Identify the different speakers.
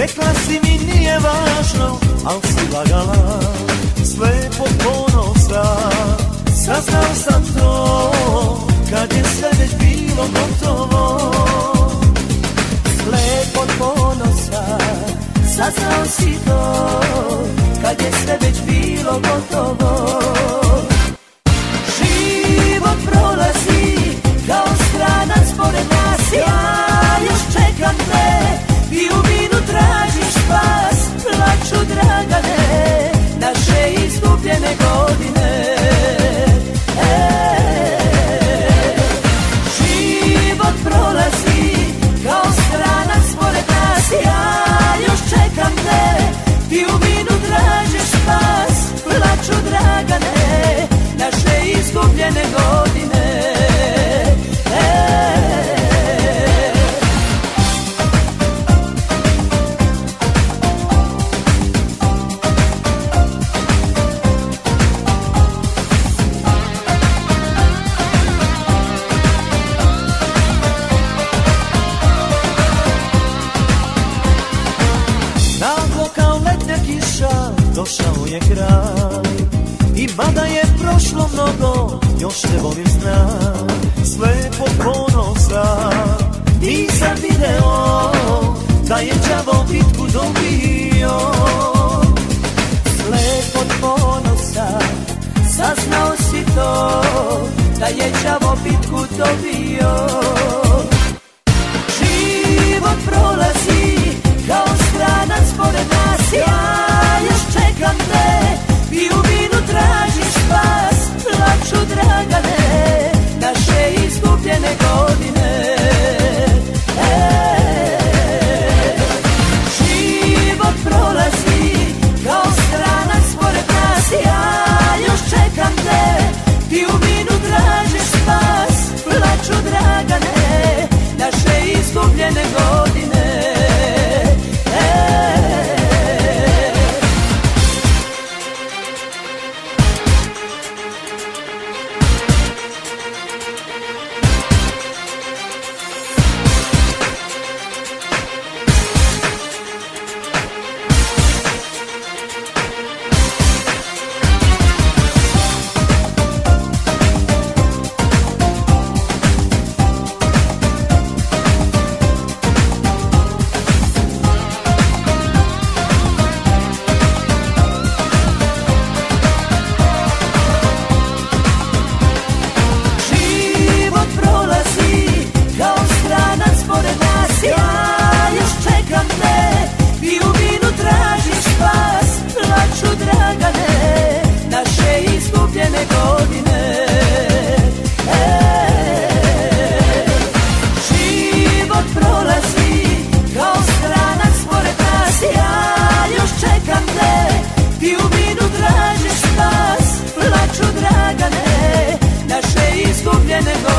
Speaker 1: Rekla si mi nije važno, al si lagala Sve po ponosa Saznao sam to Kad je sve već bilo gotovo. Sve po ponosa Saznao si to Kad je sve već bilo gotovo gold došao je kraj. I mada je prošlo mnogo, još te volim znam Sve po ponosa, nisam video Da je đavo bitku dobio. Sve ponosa, saznao si to Da je đavo bitku dobio minute go. minute.